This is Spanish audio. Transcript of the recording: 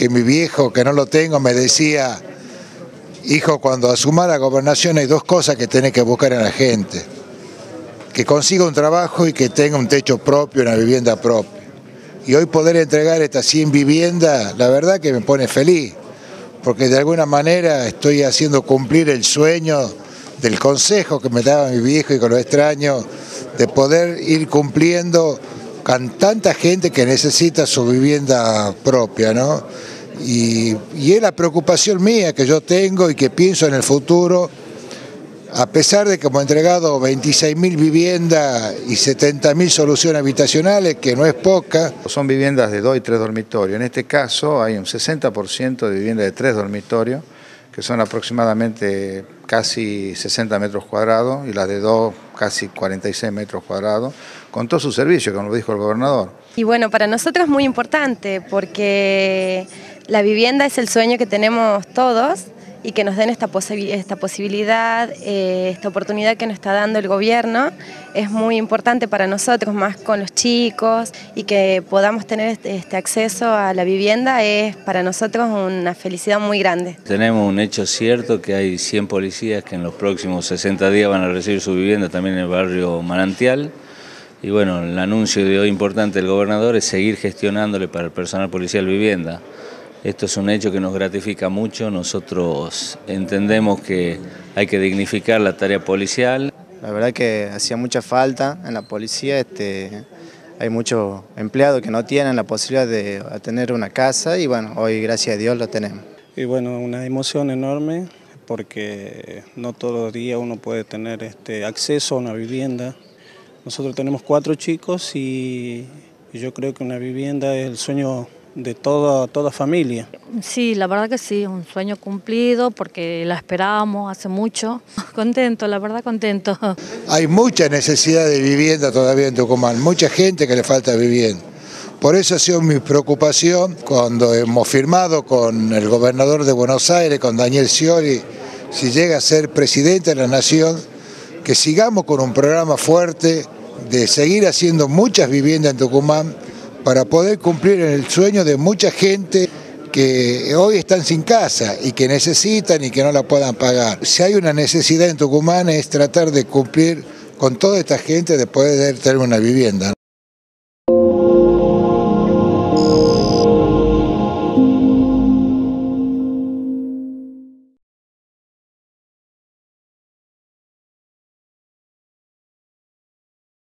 que mi viejo, que no lo tengo, me decía, hijo, cuando asuma la gobernación hay dos cosas que tenés que buscar en la gente. Que consiga un trabajo y que tenga un techo propio, una vivienda propia. Y hoy poder entregar estas 100 viviendas, la verdad que me pone feliz, porque de alguna manera estoy haciendo cumplir el sueño del consejo que me daba mi viejo y con lo extraño, de poder ir cumpliendo con tanta gente que necesita su vivienda propia, ¿no? Y, y, es la preocupación mía que yo tengo y que pienso en el futuro, a pesar de que hemos entregado 26.000 viviendas y 70.000 soluciones habitacionales, que no es poca. Son viviendas de dos y tres dormitorios. En este caso hay un 60% de viviendas de tres dormitorios, que son aproximadamente casi 60 metros cuadrados, y las de dos casi 46 metros cuadrados, con todo su servicio, como lo dijo el gobernador. Y bueno, para nosotros es muy importante porque la vivienda es el sueño que tenemos todos y que nos den esta, posibilidad, eh, esta oportunidad que nos está dando el gobierno, es muy importante para nosotros, más con los chicos, y que podamos tener este, este acceso a la vivienda es para nosotros una felicidad muy grande. Tenemos un hecho cierto que hay 100 policías que en los próximos 60 días van a recibir su vivienda también en el barrio Manantial. Y bueno, el anuncio de hoy importante del gobernador es seguir gestionándole para el personal policial vivienda. Esto es un hecho que nos gratifica mucho, nosotros entendemos que hay que dignificar la tarea policial. La verdad que hacía mucha falta en la policía, este, hay muchos empleados que no tienen la posibilidad de tener una casa y bueno, hoy gracias a Dios lo tenemos. Y bueno, una emoción enorme porque no todos los días uno puede tener este, acceso a una vivienda. Nosotros tenemos cuatro chicos y yo creo que una vivienda es el sueño de toda, toda familia. Sí, la verdad que sí, un sueño cumplido porque la esperábamos hace mucho. Contento, la verdad contento. Hay mucha necesidad de vivienda todavía en Tucumán, mucha gente que le falta vivienda. Por eso ha sido mi preocupación cuando hemos firmado con el gobernador de Buenos Aires, con Daniel Scioli, si llega a ser presidente de la Nación, que sigamos con un programa fuerte de seguir haciendo muchas viviendas en Tucumán, para poder cumplir el sueño de mucha gente que hoy están sin casa y que necesitan y que no la puedan pagar. Si hay una necesidad en Tucumán es tratar de cumplir con toda esta gente de poder tener una vivienda.